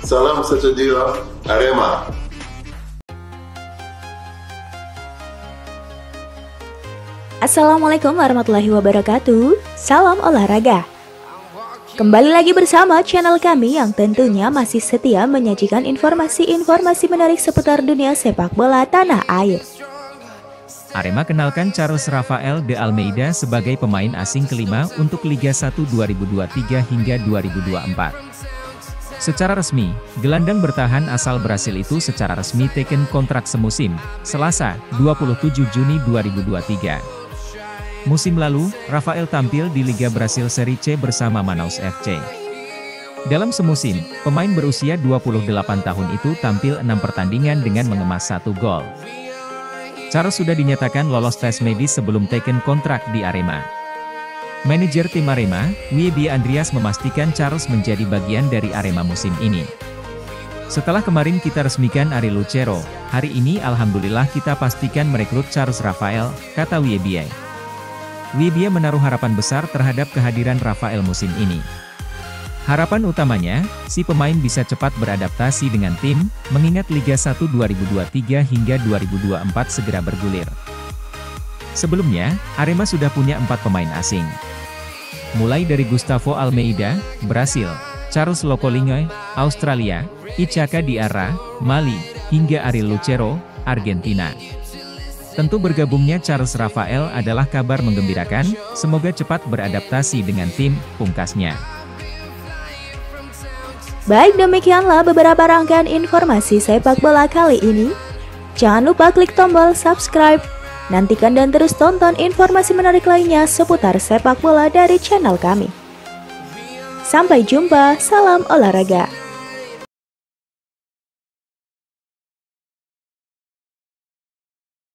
Salam jiwa, Arema. Assalamualaikum warahmatullahi wabarakatuh. Salam olahraga. Kembali lagi bersama channel kami yang tentunya masih setia menyajikan informasi-informasi menarik seputar dunia sepak bola tanah air. Arema kenalkan Charles Rafael de Almeida sebagai pemain asing kelima untuk Liga 1 2023 hingga 2024. Secara resmi, gelandang bertahan asal Brasil itu secara resmi taken kontrak semusim, Selasa, 27 Juni 2023. Musim lalu, Rafael tampil di Liga Brasil Serie C bersama Manaus FC. Dalam semusim, pemain berusia 28 tahun itu tampil enam pertandingan dengan mengemas satu gol. Charles sudah dinyatakan lolos tes medis sebelum taken kontrak di Arema. Manajer tim Arema, Wiebi Andreas memastikan Charles menjadi bagian dari Arema musim ini. Setelah kemarin kita resmikan Ari Lucero, hari ini Alhamdulillah kita pastikan merekrut Charles Rafael, kata Wiebi. Wibia menaruh harapan besar terhadap kehadiran Rafael musim ini. Harapan utamanya, si pemain bisa cepat beradaptasi dengan tim, mengingat Liga 1 2023 hingga 2024 segera bergulir. Sebelumnya, Arema sudah punya empat pemain asing. Mulai dari Gustavo Almeida, Brasil, Charles Locolingoy, Australia, Ichaka Diarra, Mali, hingga Ariel Lucero, Argentina. Tentu bergabungnya Charles Rafael adalah kabar menggembirakan, semoga cepat beradaptasi dengan tim, pungkasnya. Baik demikianlah beberapa rangkaian informasi sepak bola kali ini. Jangan lupa klik tombol subscribe. Nantikan dan terus tonton informasi menarik lainnya seputar sepak bola dari channel kami. Sampai jumpa, salam olahraga.